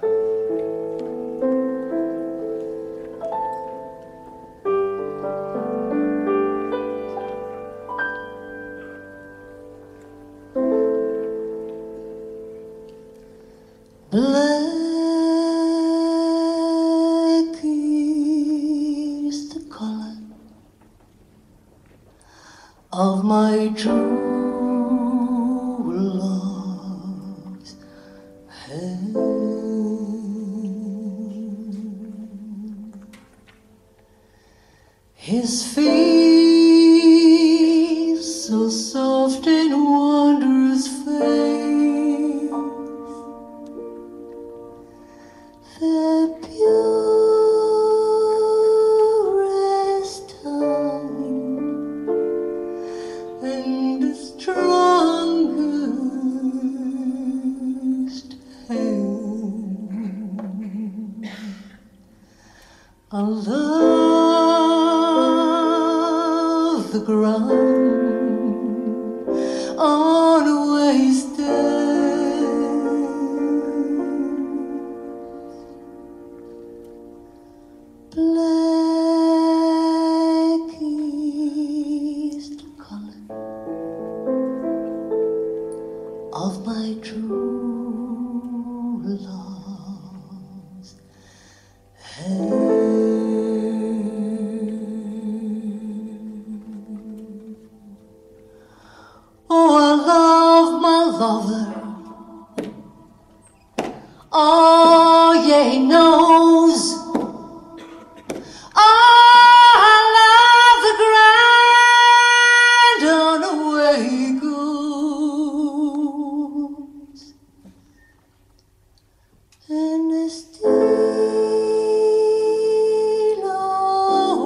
Black is the color of my true. His face, so soft and wondrous face, the purest tongue and the strongest hand. Allah. ground always there. Black is the color of my true love. Oh, I love my lover. Oh, yeah, he knows. Oh, I love the grind and away he goes. And the still, oh,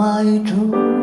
my dreams.